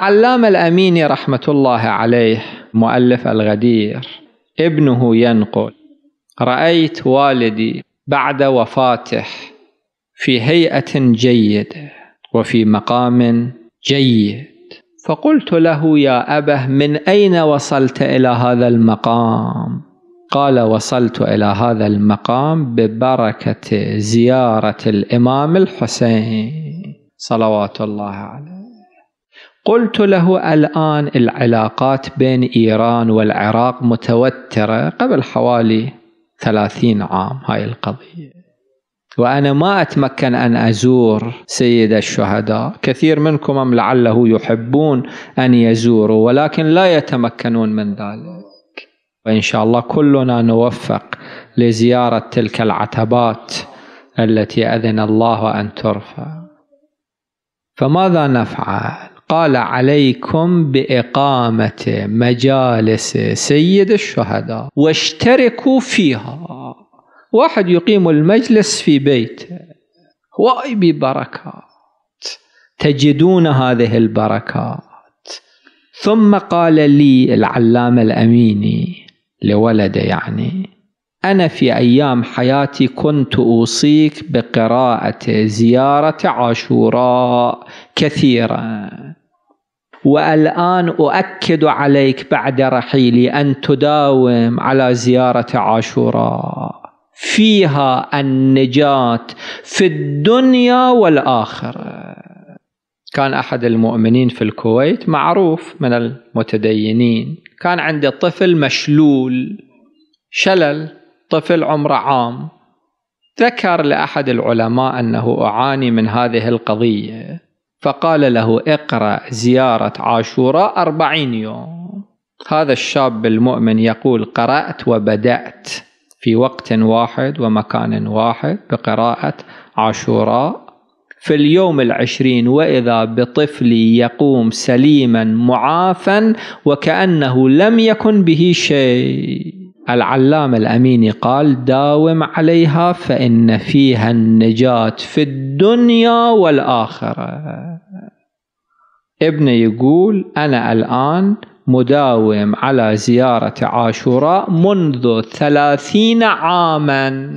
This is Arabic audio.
العلامة الأميني رحمة الله عليه مؤلف الغدير ابنه ينقل. رأيت والدي بعد وفاته في هيئة جيدة وفي مقام جيد. فقلت له يا أبه من أين وصلت إلى هذا المقام؟ قال وصلت إلى هذا المقام ببركة زيارة الإمام الحسين. صلوات الله عليه. قلت له الآن العلاقات بين إيران والعراق متوترة قبل حوالي ثلاثين عام هاي القضية. وأنا ما أتمكن أن أزور سيد الشهداء. كثير منكم لعله يحبون أن يزوروا ولكن لا يتمكنون من ذلك. وإن شاء الله كلنا نوفق لزيارة تلك العتبات التي أذن الله أن ترفع. فماذا نفعل؟ قال عليكم بإقامة مجالس سيد الشهداء واشتركوا فيها. واحد يقيم المجلس في بيته واي ببركات. تجدون هذه البركات. ثم قال لي العلامة الأميني لولده يعني أنا في أيام حياتي كنت أوصيك بقراءة زيارة عاشوراء كثيرا. والآن أؤكد عليك بعد رحيلي أن تداوم على زيارة عاشوراء. فيها النجاة في الدنيا والآخرة. كان أحد المؤمنين في الكويت معروف من المتدينين. كان عنده طفل مشلول شلل طفل عمره عام. ذكر لأحد العلماء أنه أعاني من هذه القضية. فقال له اقرأ زيارة عاشوراء أربعين يوم. هذا الشاب المؤمن يقول قرأت وبدأت في وقت واحد ومكان واحد بقراءة عاشوراء في اليوم العشرين وإذا بطفلي يقوم سليما معافا وكأنه لم يكن به شيء. العلامة الأميني قال داوم عليها فإن فيها النجاة في الدنيا والآخرة. ابني يقول أنا الآن مداوم على زيارة عاشوراء منذ ثلاثين عاما.